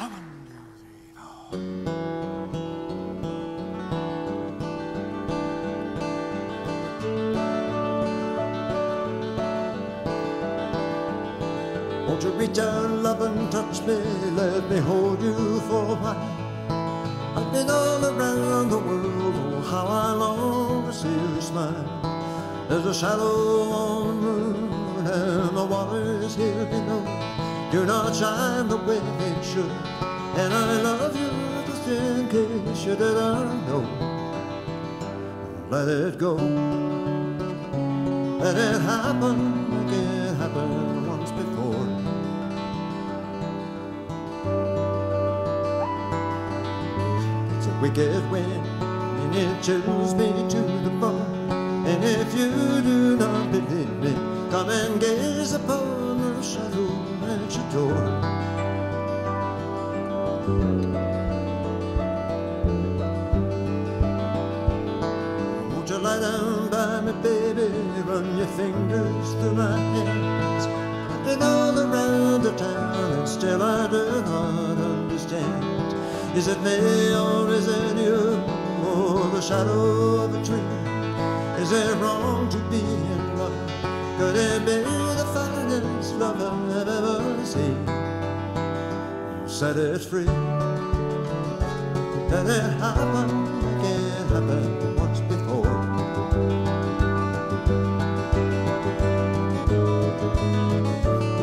Won't you reach out, love, and touch me? Let me hold you for a while. I've been all around the world, oh, how I long to see you smile. There's a shadow on the moon, and the water's here below. Do not shine the way it should, and I love you just in case you didn't know. Let it go, let it happen like it happened once before. It's a wicked wind, and it chills me to the bone. And if you do not believe me, come and gaze upon shadow at your door. Won't you lie down by me, baby? Run your fingers through my hands. I've been all around the town, and still I do not understand. Is it me or is it you? Or the shadow of a tree? Is it wrong to be in love? Could it be the finest love I've ever seen? You Set it free. Let it happen like it happened once before.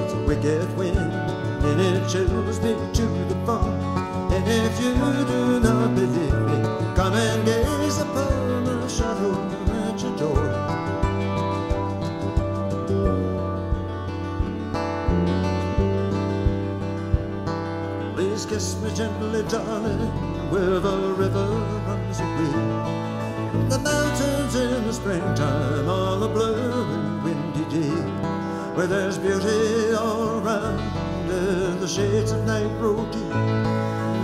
It's a wicked wind, and it chills me to the bone. And if you do not believe me, come and gaze upon the shadow at your door. Kiss me gently, darling, where the river runs away. The mountains in the springtime on a blue and windy day, where there's beauty all around and the shades of night grow deep.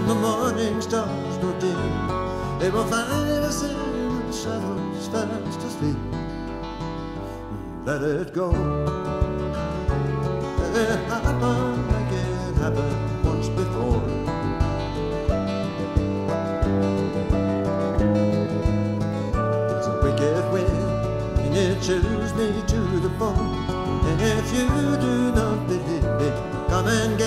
The morning stars grow dim, they will find us in the shadows fast asleep. Let it go, let it happen like it happened chills me to the bone. And if you do not believe me, come and